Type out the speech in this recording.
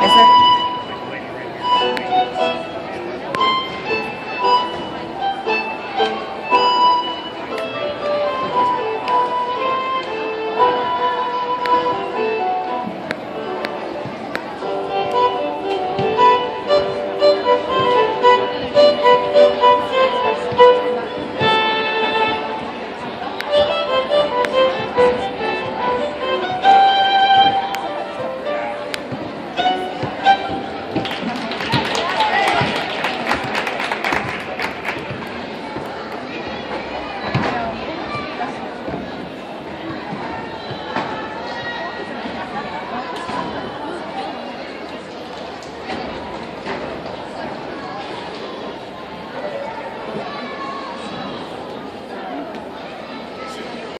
没事。